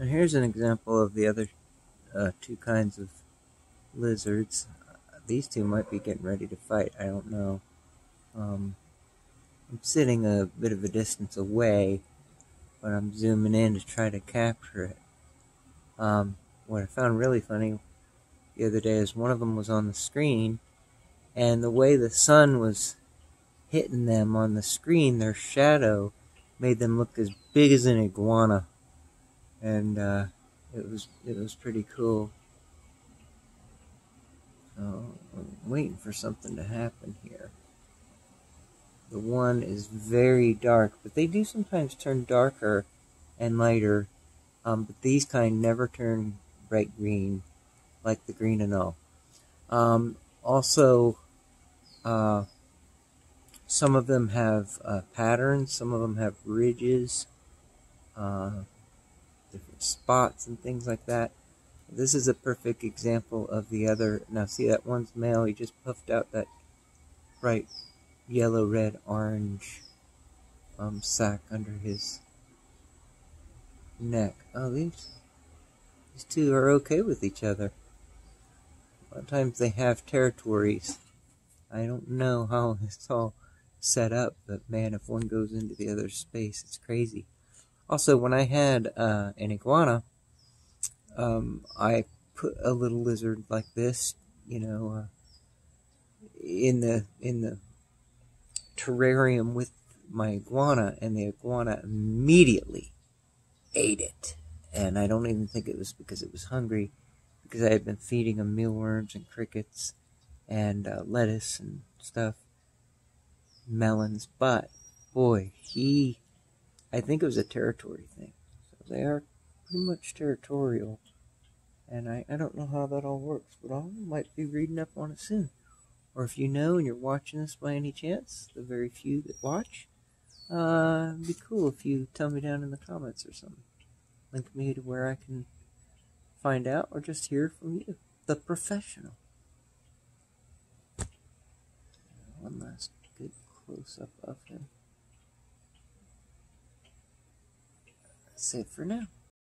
And here's an example of the other uh, two kinds of lizards. These two might be getting ready to fight. I don't know. Um, I'm sitting a bit of a distance away, but I'm zooming in to try to capture it. Um, what I found really funny the other day is one of them was on the screen, and the way the sun was hitting them on the screen, their shadow made them look as big as an iguana, and uh, it was it was pretty cool. I'm waiting for something to happen here. The one is very dark, but they do sometimes turn darker and lighter. Um, but these kind never turn bright green like the green anole. Um, also, uh, some of them have uh, patterns, some of them have ridges, uh, different spots and things like that. This is a perfect example of the other. Now see that one's male, he just puffed out that bright yellow, red, orange um, sac under his neck. Oh, these, these two are okay with each other. A lot of times they have territories. I don't know how it's all set up, but man, if one goes into the other space, it's crazy. Also, when I had uh, an iguana, um, I put a little lizard like this, you know, uh, in the in the terrarium with my iguana, and the iguana immediately ate it. And I don't even think it was because it was hungry, because I had been feeding him mealworms and crickets and uh, lettuce and stuff melons, but boy, he, I think it was a territory thing. So they are pretty much territorial. And I, I don't know how that all works, but I might be reading up on it soon. Or if you know and you're watching this by any chance, the very few that watch, uh, it'd be cool if you tell me down in the comments or something. Link me to where I can find out or just hear from you, the professional. One last good close up of him. That's it for now.